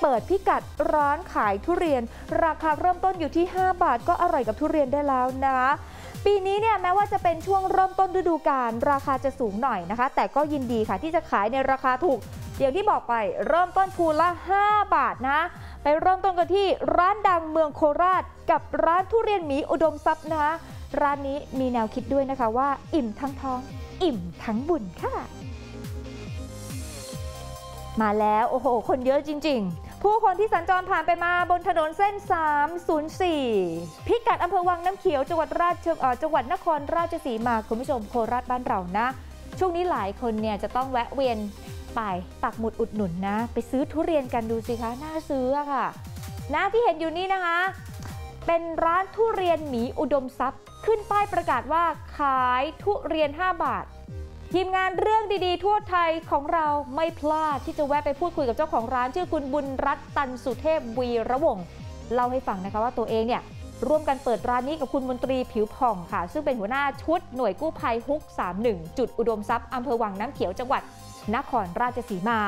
เปิดพิกัดร้านขายทุเรียน ราคาเริ่มต้นอยู่ที่ 5 บาทก็อร่อยกับทุเรียนได้แล้วนะ ปีนี้เนี่ยแม้ว่าจะเป็นช่วงเริ่มต้นฤดูกาลราคาจะสูงหน่อยนะคะ แต่ก็ยินดีค่ะที่จะขายในราคาถูกอย่างที่บอกไปเริ่มต้นภูละ 5 บาทนะ ไปเริ่มต้นกันที่ร้านดังเมืองโคราช กับร้านทุเรียนหมีอุดมทรัพย์นะคะร้านนี้มีแนวคิดด้วยนะคะว่า อิ่มทั้งท้อง อิ่มทั้งบุญค่ะ มาแล้ว โอ้โห คนเยอะจริง ๆ ผู้คนที่สัญจรผ่านไปมาบนถนนเส้น 304 พิกัดอำเภอวังน้ำเขียวจังหวัดราชจังหวัดนครราชสีมาคุณผู้ชมโคราชบ้านเรานะ ช่วงนี้หลายคนเนี่ยจะต้องแวะเวียนไปปักหมุดอุดหนุนนะ ไปซื้อทุเรียนกันดูสิคะน่าซื้อค่ะนะที่เห็นอยู่นี่นะคะ เป็นร้านทุเรียนหมีอุดมทรัพย์ ขึ้นป้ายประกาศว่าขายทุเรียน 5 บาท ทีมงานเรื่องดีๆ ทั่วไทยของเราไม่พลาดที่จะแวะไปพูดคุยกับเจ้าของร้านชื่อคุณบุญรัตน์ตันสุเทพวีระวงศ์เล่าให้ฟังนะคะว่าตัวเองเนี่ยร่วมกันเปิดร้านนี้กับคุณมนตรีผิวผ่องค่ะ ซึ่งเป็นหัวหน้าชุดหน่วยกู้ภัยฮุก 31 จุดอุดมทรัพย์อำเภอวังน้ำเขียวจังหวัดนครราชสีมา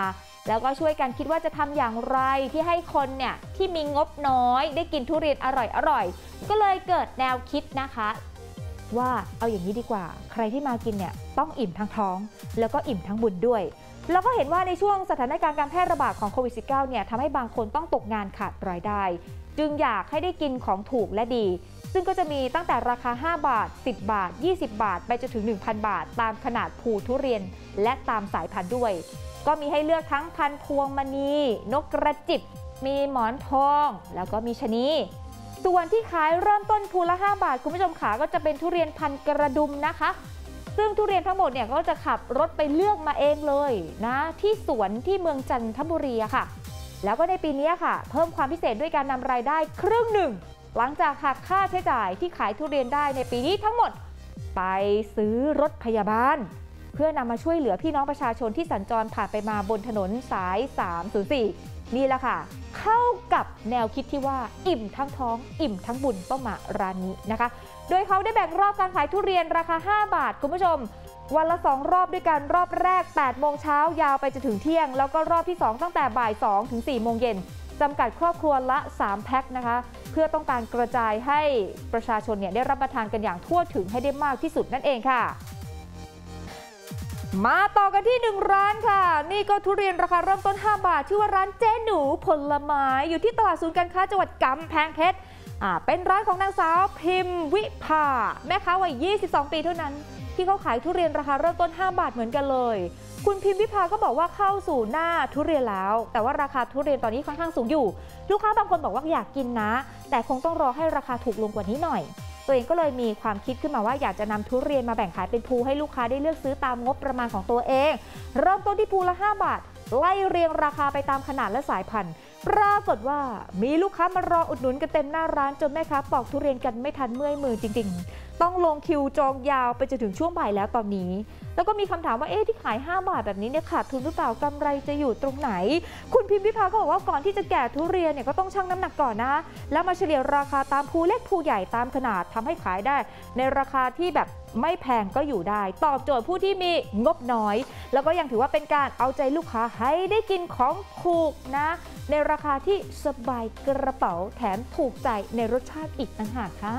แล้วก็ช่วยกันคิดว่าจะทำอย่างไรที่ให้คนเนี่ยที่มีงบน้อยได้กินทุเรียนอร่อยๆก็เลยเกิดแนวคิดนะคะ ว่าเอาอย่างนี้ดีกว่า ใครที่มากินเนี่ยต้องอิ่มทั้งท้อง แล้วก็อิ่มทั้งบุญด้วย แล้วก็เห็นว่าในช่วงสถานการณ์การแพร่ระบาดของโควิด -19 เนี่ยทำให้บางคนต้องตกงานขาดรายได้ จึงอยากให้ได้กินของถูกและดี ซึ่งก็จะมีตั้งแต่ราคา 5 บาท 10 บาท 20 บาท ไปจนถึง 1,000 บาท ตามขนาดภูทุเรียน และตามสายพันธุ์ด้วย ก็มีให้เลือกทั้งพันพวงมณีนกกระจิบมีหมอนทอง แล้วก็มีชะนี ส่วนที่ขายเริ่มต้นภูละ 5 บาท คุณผู้ชมขาก็จะเป็นทุเรียนพันกระดุมนะคะ ซึ่งทุเรียนทั้งหมดเนี่ยก็จะขับรถไปเลือกมาเองเลยนะที่สวนที่เมืองจันทบุรีค่ะ แล้วก็ในปีนี้ค่ะ เพิ่มความพิเศษด้วยการนำรายได้ครึ่งหนึ่ง หลังจากหักค่าใช้จ่ายที่ขายทุเรียนได้ในปีนี้ทั้งหมด ไปซื้อรถพยาบาล เพื่อนำมาช่วยเหลือพี่น้องประชาชนที่สัญจรผ่านไปมาบนถนนสาย 304 นี่แหละค่ะ เข้ากับแนวคิดที่ว่าอิ่มทั้งท้อง อิ่มทั้งบุญต้องมาร้านนี้นะคะ โดยเขาได้แบ่งรอบการขายทุเรียนราคา 5 บาท คุณผู้ชม วันละ 2 รอบด้วยกันรอบแรก 8 โมงเช้ายาวไปจนถึงเที่ยง แล้วก็รอบที่ 2 ตั้งแต่บ่าย 2 ถึง 4 โมงเย็นจำกัดครอบครัวละ 3 แพ็คนะคะ เพื่อต้องการกระจายให้ประชาชนเนี่ยได้รับประทานกันอย่างทั่วถึงให้ได้มากที่สุดนั่นเองค่ะ มาต่อกันที่หนึ่งร้านค่ะ นี่ก็ทุเรียนราคาเริ่มต้น 5 บาท ชื่อว่าร้านเจ๊หนูผลไม้อยู่ที่ตลาดศูนย์การค้าจังหวัดกำแพงเพชรอ่าเป็นร้านของนางสาวพิมพ์วิภาแม่ค้าวัย 22 ปีเท่านั้น ที่เขาขายทุเรียนราคาเริ่มต้น 5 บาทเหมือนกันเลย คุณพิมพ์วิภาก็บอกว่าเข้าสู่หน้าทุเรียนแล้ว แต่ว่าราคาทุเรียนตอนนี้ค่อนข้างสูงอยู่ ลูกค้าบางคนบอกว่าอยากกินนะ แต่คงต้องรอให้ราคาถูกลงกว่านี้หน่อย ตัวเองก็เลยมีความคิดขึ้นมาว่าอยากจะนำทุเรียนมาแบ่งขายเป็นภูให้ลูกค้าได้เลือกซื้อตามงบประมาณของตัวเอง เริ่มต้นที่ภูละ 5 บาท ไล่เรียงราคาไปตามขนาดและสายพันธุ์ปรากฏว่ามีลูกค้ามารออุดหนุนกันเต็มหน้าร้านจนแม่ค้าปอกทุเรียนกันไม่ทันเมื่อยมือจริง ๆ ต้องลงคิวจองยาวไปจนถึงช่วงบ่ายแล้วตอนนี้ แล้วก็มีคำถามว่าเอ๊ะที่ขาย 5 บาทแบบนี้เนี่ยขาดทุนหรือเปล่ากำไรจะอยู่ตรงไหน คุณพิมพ์วิภาก็บอกว่าก่อนที่จะแกะทุเรียนเนี่ยก็ต้องชั่งน้ำหนักก่อนนะ แล้วมาเฉลี่ยราคาตามภูเล็กภูใหญ่ตามขนาดทำให้ขายได้ ในราคาที่แบบไม่แพงก็อยู่ได้ ตอบโจทย์ผู้ที่มีงบน้อย แล้วก็ยังถือว่าเป็นการเอาใจลูกค้าให้ได้กินของถูกนะ ในราคาที่สบายกระเป๋าแถมถูกใจในรสชาติอีกต่างหากค่ะ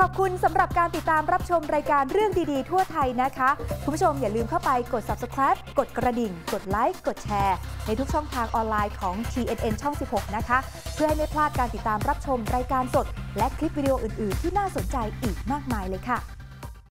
ขอบคุณสำหรับการติดตามรับชมรายการเรื่องดีๆ ทั่วไทยนะคะ คุณผู้ชมอย่าลืมเข้าไปกด subscribe กดกระดิ่ง กดไลค์ กดแชร์ ในทุกช่องทางออนไลน์ของ TNN ช่อง 16 นะคะ เพื่อให้ไม่พลาดการติดตามรับชมรายการสด และคลิปวิดีโออื่น ๆ ที่น่าสนใจอีกมากมายเลยค่ะ